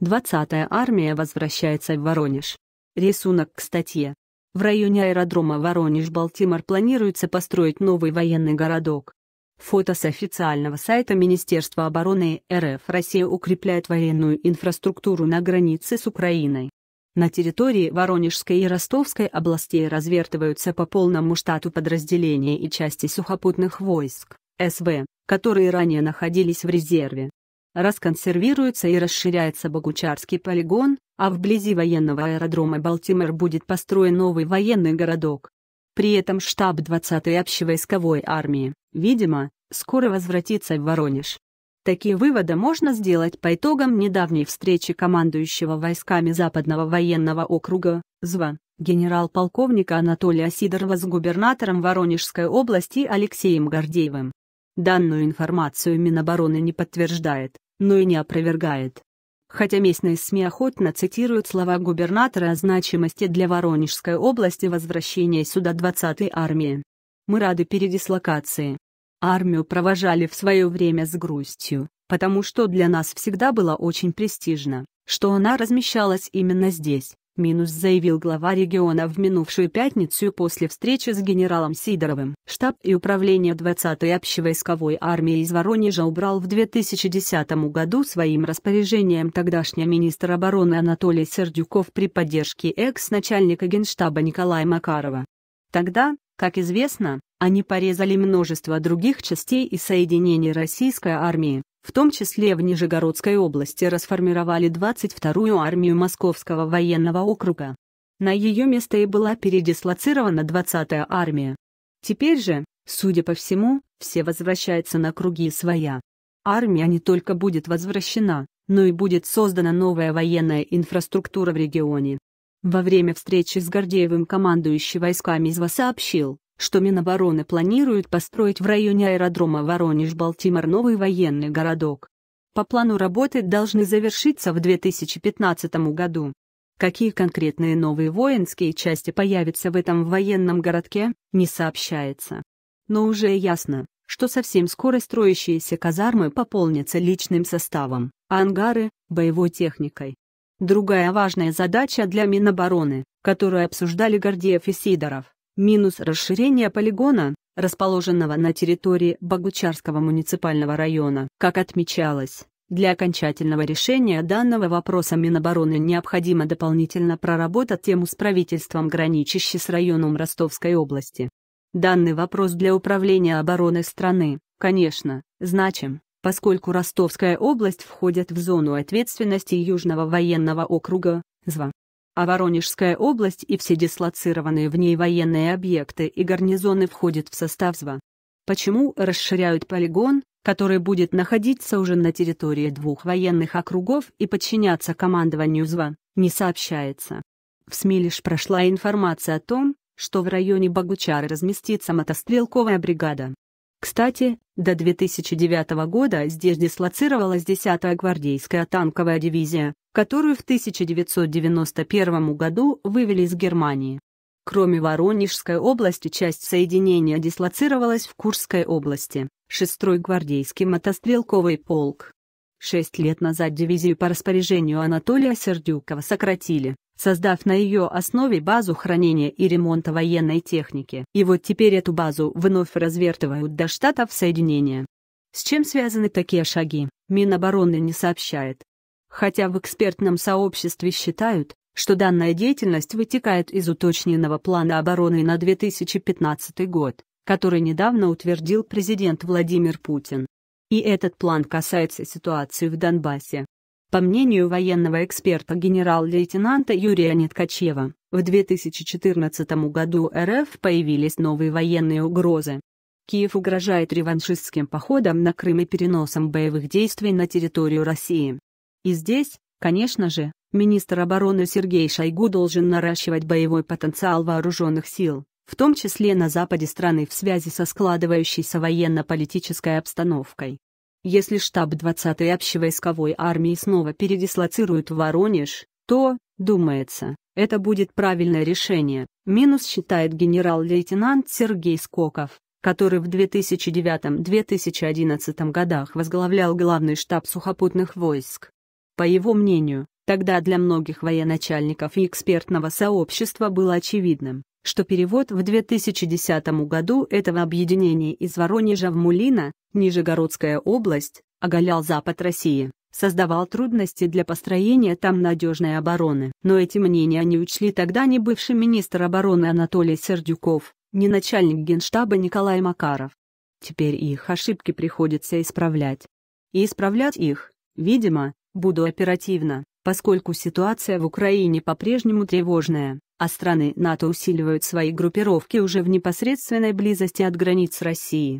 20-я армия возвращается в Воронеж. Рисунок к статье. В районе аэродрома Воронеж-Балтимор планируется построить новый военный городок. Фото с официального сайта Министерства обороны РФ Россия укрепляет военную инфраструктуру на границе с Украиной. На территории Воронежской и Ростовской областей развертываются по полному штату подразделения и части сухопутных войск, СВ, которые ранее находились в резерве. Расконсервируется и расширяется Богучарский полигон, а вблизи военного аэродрома Балтимор будет построен новый военный городок. При этом штаб 20-й общевойсковой армии, видимо, скоро возвратится в Воронеж. Такие выводы можно сделать по итогам недавней встречи командующего войсками Западного военного округа, ЗВА, генерал-полковника Анатолия Сидорова с губернатором Воронежской области Алексеем Гордеевым. Данную информацию Минобороны не подтверждает, но и не опровергает. Хотя местные СМИ охотно цитируют слова губернатора о значимости для Воронежской области возвращения сюда 20-й армии. Мы рады передислокации. Армию провожали в свое время с грустью, потому что для нас всегда было очень престижно, что она размещалась именно здесь, Минус заявил глава региона в минувшую пятницу после встречи с генералом Сидоровым. Штаб и управление 20-й общевойсковой армии из Воронежа убрал в 2010 году своим распоряжением тогдашний министр обороны Анатолий Сердюков при поддержке экс-начальника генштаба Николая Макарова. Тогда, как известно, они порезали множество других частей и соединений российской армии, в том числе в Нижегородской области расформировали 22-ю армию Московского военного округа. На ее место и была передислоцирована 20-я армия. Теперь же, судя по всему, все возвращаются на круги своя. Армия не только будет возвращена, но и будет создана новая военная инфраструктура в регионе. Во время встречи с Гордеевым командующий войсками ЗВА сообщил, что Минобороны планирует построить в районе аэродрома Воронеж-Балтимор новый военный городок. По плану работы должны завершиться в 2015 году. Какие конкретные новые воинские части появятся в этом военном городке, не сообщается. Но уже ясно, что совсем скоро строящиеся казармы пополнятся личным составом, а ангары – боевой техникой. Другая важная задача для Минобороны, которую обсуждали Гордеев и Сидоров, минус расширение полигона, расположенного на территории Богучарского муниципального района. Как отмечалось, для окончательного решения данного вопроса Минобороны необходимо дополнительно проработать тему с правительством граничащей с районом Ростовской области. Данный вопрос для управления обороны страны, конечно, значим, поскольку Ростовская область входит в зону ответственности Южного военного округа, ЗВА а Воронежская область и все дислоцированные в ней военные объекты и гарнизоны входят в состав ЗВА. Почему расширяют полигон, который будет находиться уже на территории двух военных округов и подчиняться командованию ЗВА, не сообщается. В СМИ лишь прошла информация о том, что в районе Богучары разместится мотострелковая бригада. Кстати, до 2009 года здесь дислоцировалась 10-я гвардейская танковая дивизия, которую в 1991 году вывели из Германии. Кроме Воронежской области часть соединения дислоцировалась в Курской области, 6-й гвардейский мотострелковый полк. Шесть лет назад дивизию по распоряжению Анатолия Сердюкова сократили, создав на ее основе базу хранения и ремонта военной техники. И вот теперь эту базу вновь развертывают до штатов соединения. С чем связаны такие шаги, Минобороны не сообщает хотя в экспертном сообществе считают, что данная деятельность вытекает из уточненного плана обороны на 2015 год, который недавно утвердил президент Владимир Путин. И этот план касается ситуации в Донбассе. По мнению военного эксперта генерал-лейтенанта Юрия Неткачева, в 2014 году РФ появились новые военные угрозы. Киев угрожает реваншистским походом на Крым и переносом боевых действий на территорию России. И здесь, конечно же, министр обороны Сергей Шойгу должен наращивать боевой потенциал вооруженных сил, в том числе на западе страны в связи со складывающейся военно-политической обстановкой. Если штаб 20-й общевойсковой армии снова передислоцируют в Воронеж, то, думается, это будет правильное решение, минус считает генерал-лейтенант Сергей Скоков, который в 2009-2011 годах возглавлял главный штаб сухопутных войск. По его мнению, тогда для многих военачальников и экспертного сообщества было очевидным, что перевод в 2010 году этого объединения из Воронежа в Мулино, Нижегородская область, оголял запад России, создавал трудности для построения там надежной обороны. Но эти мнения не учли тогда ни бывший министр обороны Анатолий Сердюков, ни начальник генштаба Николай Макаров. Теперь их ошибки приходится исправлять. И исправлять их, видимо, буду оперативно, поскольку ситуация в Украине по-прежнему тревожная, а страны НАТО усиливают свои группировки уже в непосредственной близости от границ России.